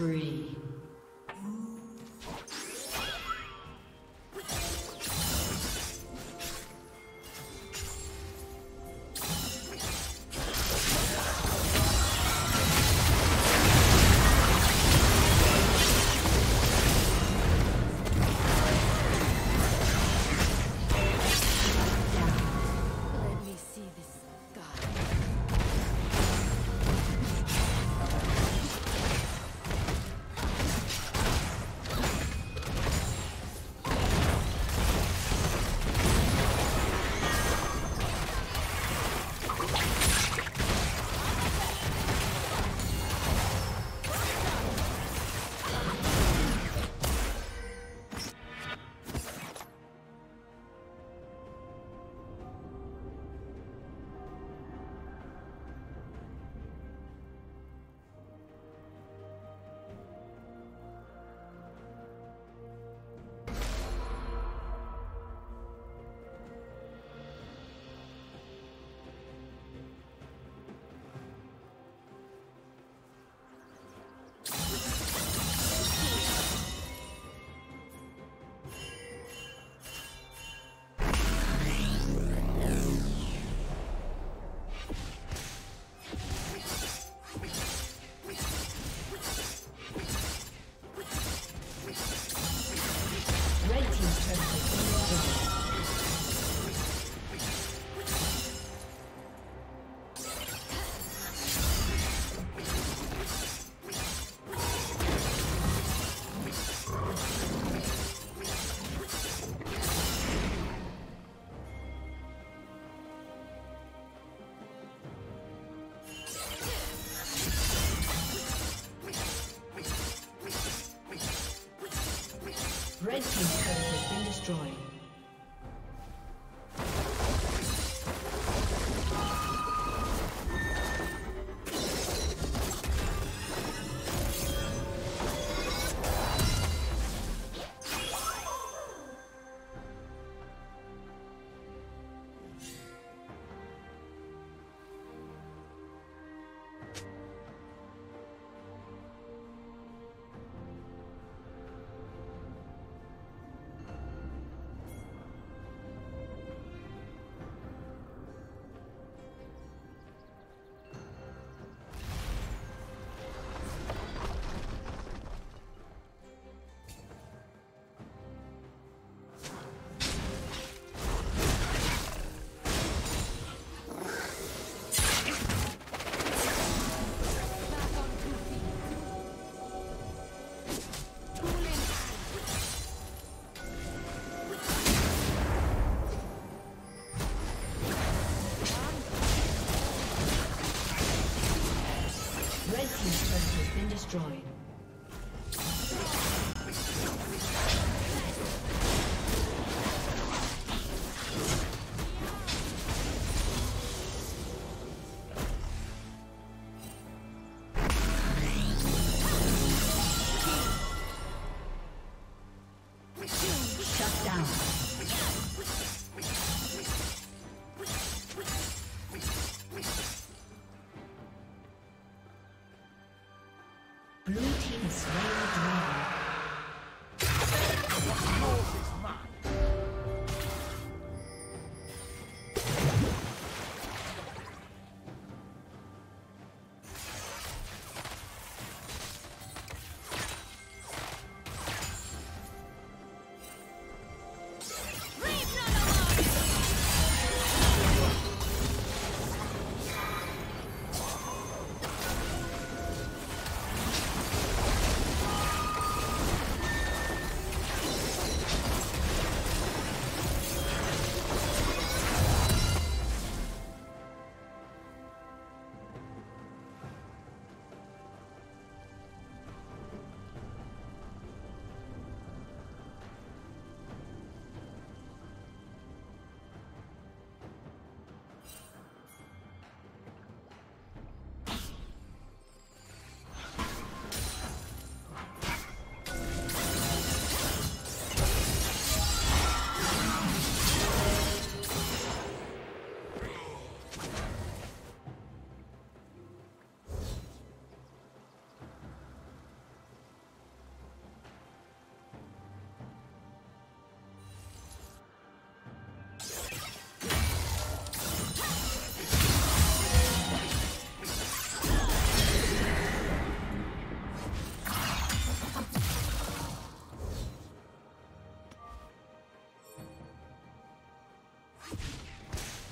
Killing